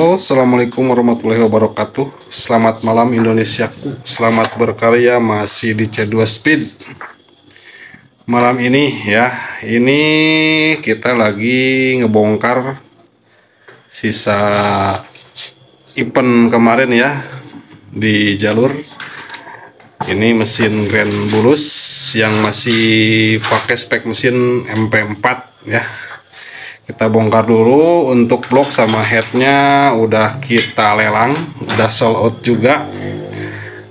Halo, Assalamualaikum warahmatullahi wabarakatuh. Selamat malam Indonesiaku Selamat berkarya masih di C2 Speed. Malam ini ya Ini kita lagi ngebongkar Sisa event kemarin ya Di jalur. Ini mesin Grand Bulus Yang masih pakai spek mesin MP4 ya kita bongkar dulu untuk blok sama headnya. Udah kita lelang udah sold out juga.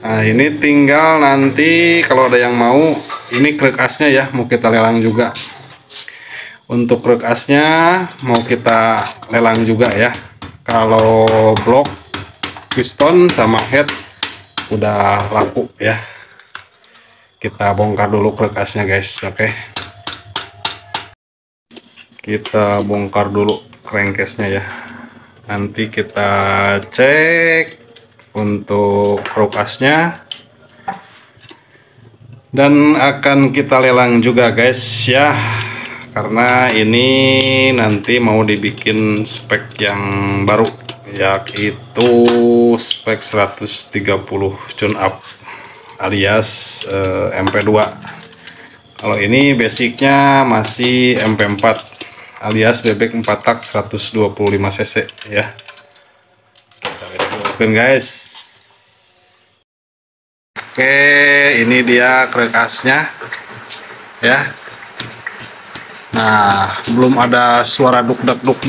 Nah ini tinggal nanti kalau ada yang mau ini krek asnya ya mau kita lelang juga. Untuk krek asnya mau kita lelang juga ya. Kalau blok piston sama head udah laku ya. Kita bongkar dulu krek asnya guys oke? okay kita bongkar dulu crankcase-nya ya. Nanti kita cek untuk prokasnya. Dan akan kita lelang juga guys ya. Karena ini nanti mau dibikin spek yang baru yaitu spek 130 tune up alias eh, MP2 kalau ini basicnya masih MP4 alias bebek 4 tak 125 cc ya. Kita guys. Oke ini dia asnya ya. Nah belum ada suara duk dak duk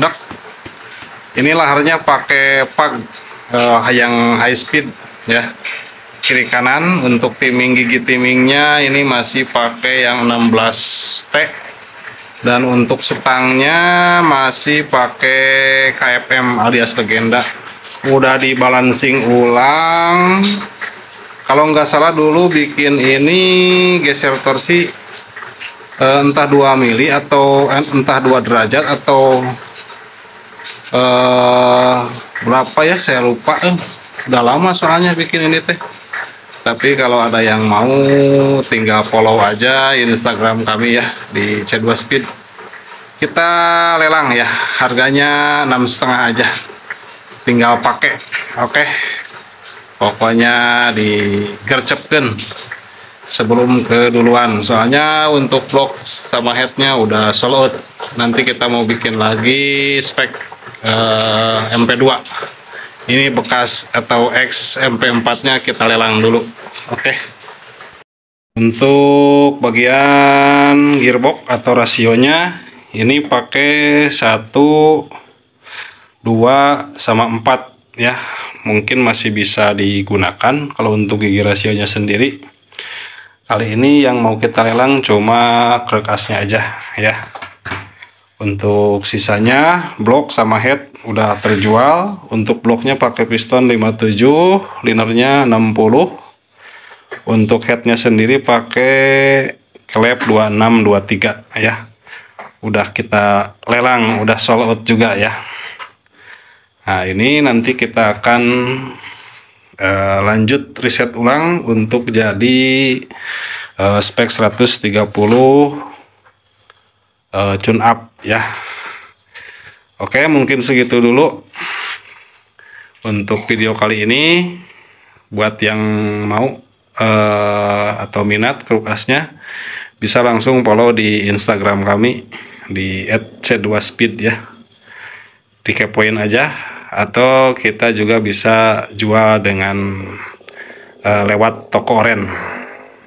ini laharnya pakai pag uh, yang high speed ya. Kiri kanan untuk timing gigi timingnya ini masih pakai yang 16 T dan untuk setangnya masih pakai KFM alias legenda. Udah dibalancing ulang. Kalau nggak salah dulu bikin ini geser torsi eh, entah 2 mili atau eh, entah 2 derajat atau eh, berapa ya? Saya lupa eh, udah lama soalnya bikin ini teh tapi kalau ada yang mau tinggal follow aja Instagram kami ya di C2 Speed. Kita lelang ya harganya enam setengah aja. Tinggal pakai oke? Okay. pokoknya digercepkan sebelum keduluan. Soalnya untuk blok sama headnya udah sold out. Nanti kita mau bikin lagi spek uh, eh, MP2 ini bekas atau X MP4 nya kita lelang dulu. Oke. Okay. untuk bagian gearbox atau rasionya ini pakai satu dua sama empat ya. Mungkin masih bisa digunakan kalau untuk gigi rasionya sendiri. Kali ini yang mau kita lelang cuma kerkasnya aja ya untuk sisanya blok sama head udah terjual. Untuk bloknya pakai piston 57 linernya 60 untuk headnya sendiri pakai klep 2623 ya. Udah kita lelang udah sold out juga ya. Nah ini nanti kita akan uh, lanjut riset ulang untuk jadi uh, spek 130 uh, tune up ya. Oke mungkin segitu dulu untuk video kali ini. Buat yang mau uh, atau minat kulkasnya bisa langsung follow di instagram kami di @c2speed ya. Dikepoin aja. Atau kita juga bisa jual dengan uh, lewat toko oren.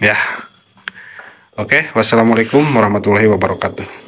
Ya. Oke wassalamualaikum warahmatullahi wabarakatuh